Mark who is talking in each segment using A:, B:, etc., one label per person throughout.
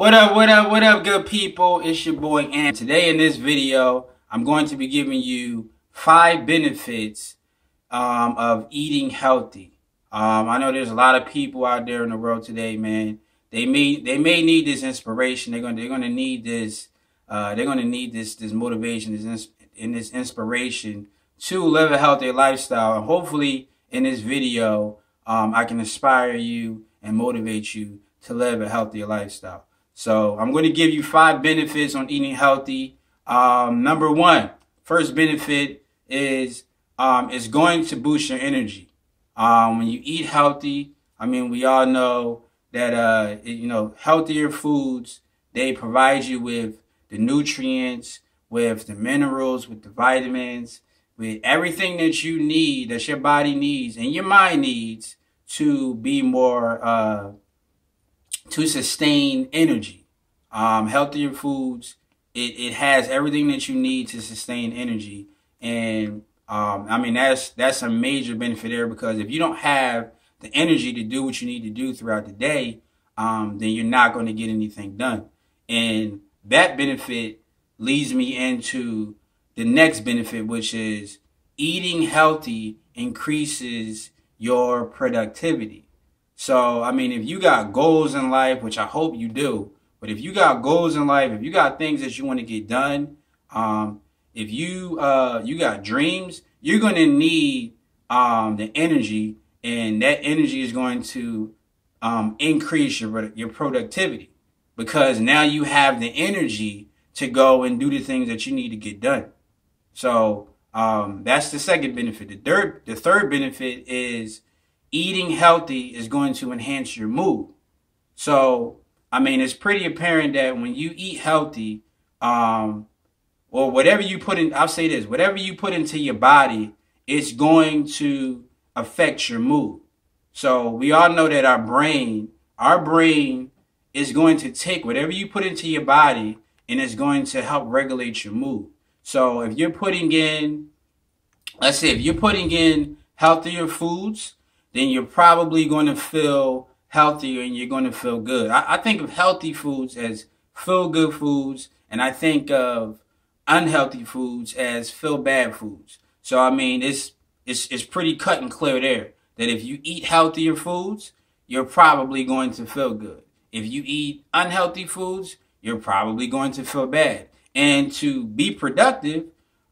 A: What up, what up, what up, good people? It's your boy and today in this video, I'm going to be giving you five benefits um, of eating healthy. Um, I know there's a lot of people out there in the world today, man. They may they may need this inspiration. They're gonna they're gonna need this. Uh, they're gonna need this this motivation, this in this inspiration to live a healthy lifestyle. And hopefully, in this video, um, I can inspire you and motivate you to live a healthier lifestyle. So I'm going to give you five benefits on eating healthy. Um, number one, first benefit is um, it's going to boost your energy. Um, when you eat healthy, I mean, we all know that uh, you know healthier foods they provide you with the nutrients, with the minerals, with the vitamins, with everything that you need, that your body needs and your mind needs to be more uh, to sustain energy. Um, healthier foods, it, it has everything that you need to sustain energy. And um, I mean that's that's a major benefit there because if you don't have the energy to do what you need to do throughout the day, um, then you're not going to get anything done. And that benefit leads me into the next benefit, which is eating healthy increases your productivity. So, I mean, if you got goals in life, which I hope you do, but if you got goals in life, if you got things that you want to get done, um, if you uh, you got dreams, you're going to need um, the energy, and that energy is going to um, increase your your productivity because now you have the energy to go and do the things that you need to get done. So um, that's the second benefit. The third, the third benefit is eating healthy is going to enhance your mood. So, I mean, it's pretty apparent that when you eat healthy, um, or whatever you put in, I'll say this, whatever you put into your body, it's going to affect your mood. So we all know that our brain, our brain is going to take whatever you put into your body and it's going to help regulate your mood. So if you're putting in, let's say if you're putting in healthier foods, then you're probably going to feel healthier and you're going to feel good. I, I think of healthy foods as feel good foods, and I think of unhealthy foods as feel bad foods. So I mean, it's it's it's pretty cut and clear there that if you eat healthier foods, you're probably going to feel good. If you eat unhealthy foods, you're probably going to feel bad. And to be productive,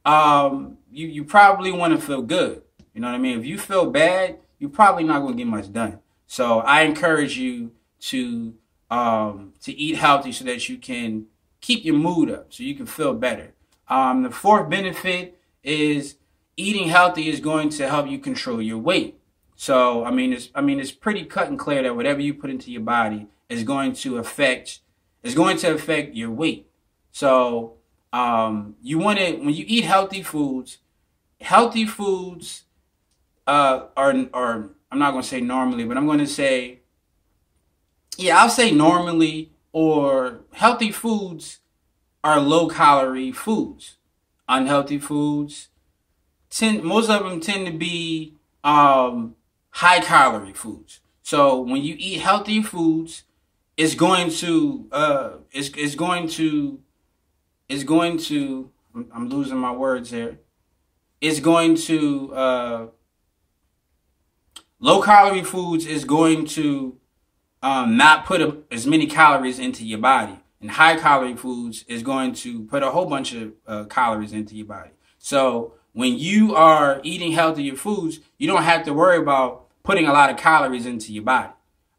A: um, you, you probably want to feel good. You know what I mean? If you feel bad, you're probably not going to get much done. So I encourage you to um, to eat healthy so that you can keep your mood up, so you can feel better. Um, the fourth benefit is eating healthy is going to help you control your weight. So I mean, it's I mean it's pretty cut and clear that whatever you put into your body is going to affect is going to affect your weight. So um, you want to when you eat healthy foods, healthy foods uh, are I'm not going to say normally, but I'm going to say yeah, I'll say normally or healthy foods are low calorie foods. Unhealthy foods tend most of them tend to be um, high calorie foods. So when you eat healthy foods, it's going to uh, it's it's going to it's going to, I'm losing my words here. It's going to, uh, low calorie foods is going to um, not put a, as many calories into your body. And high calorie foods is going to put a whole bunch of uh, calories into your body. So when you are eating healthier foods, you don't have to worry about putting a lot of calories into your body.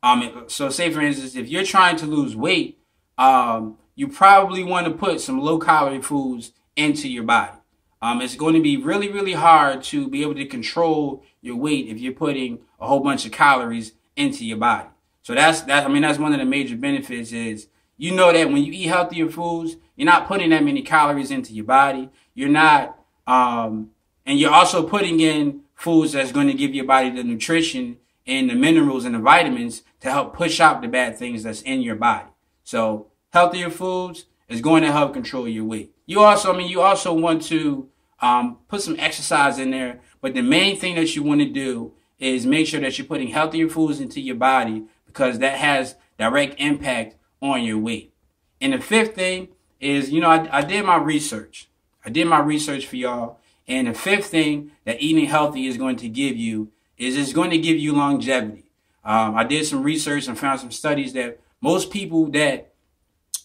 A: Um, so say for instance, if you're trying to lose weight, um, you probably want to put some low calorie foods into your body. Um, it's going to be really, really hard to be able to control your weight if you're putting a whole bunch of calories into your body. So that's that. I mean, that's one of the major benefits is you know that when you eat healthier foods, you're not putting that many calories into your body. You're not, um, and you're also putting in foods that's going to give your body the nutrition and the minerals and the vitamins to help push out the bad things that's in your body. So healthier foods is going to help control your weight. You also, I mean, you also want to um, put some exercise in there, but the main thing that you want to do is make sure that you're putting healthier foods into your body because that has direct impact on your weight. And the fifth thing is, you know, I, I did my research. I did my research for y'all. And the fifth thing that eating healthy is going to give you is it's going to give you longevity. Um, I did some research and found some studies that most people that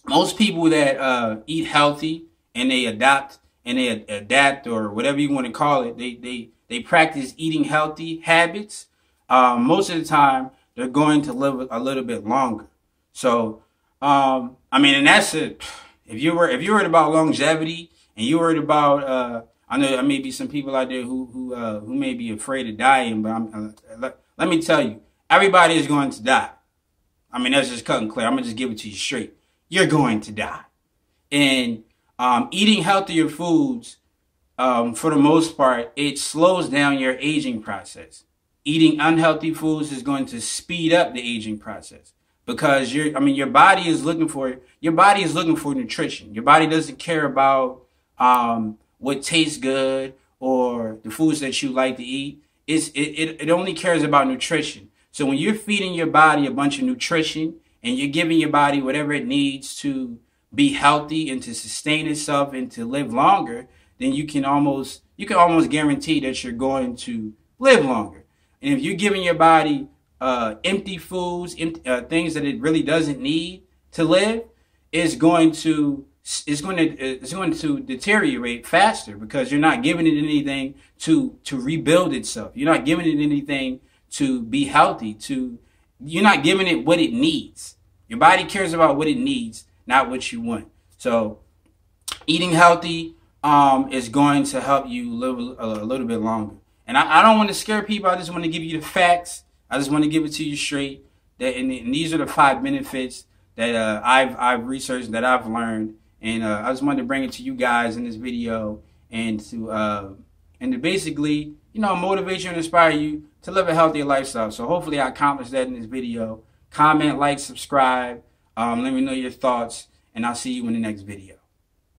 A: most people that uh, eat healthy and they adopt and they adapt or whatever you want to call it, they they they practice eating healthy habits. Um, most of the time, they're going to live a little bit longer. So, um, I mean, and that's it. If you were if you're worried about longevity and you're worried about, uh, I know there may be some people out there who who uh, who may be afraid of dying, but I'm, uh, let, let me tell you, everybody is going to die. I mean, that's just cutting clear. I'm gonna just give it to you straight. You're going to die, and um, eating healthier foods, um, for the most part, it slows down your aging process. Eating unhealthy foods is going to speed up the aging process because your I mean your body is looking for your body is looking for nutrition. Your body doesn't care about um, what tastes good or the foods that you like to eat. It's, it, it, it only cares about nutrition. So when you're feeding your body a bunch of nutrition and you're giving your body whatever it needs to be healthy and to sustain itself and to live longer, then you can almost you can almost guarantee that you're going to live longer. And if you're giving your body uh, empty foods, empty, uh, things that it really doesn't need to live, it's going to it's going to it's going to deteriorate faster because you're not giving it anything to to rebuild itself. You're not giving it anything to be healthy. To you're not giving it what it needs. Your body cares about what it needs, not what you want. So, eating healthy um, is going to help you live a, a little bit longer. And I, I don't want to scare people. I just want to give you the facts. I just want to give it to you straight. That and, and these are the five benefits that uh, I've I've researched that I've learned, and uh, I just wanted to bring it to you guys in this video and to uh, and to basically you know motivate you and inspire you to live a healthier lifestyle. So hopefully I accomplished that in this video. Comment, like, subscribe. Um, let me know your thoughts, and I'll see you in the next video.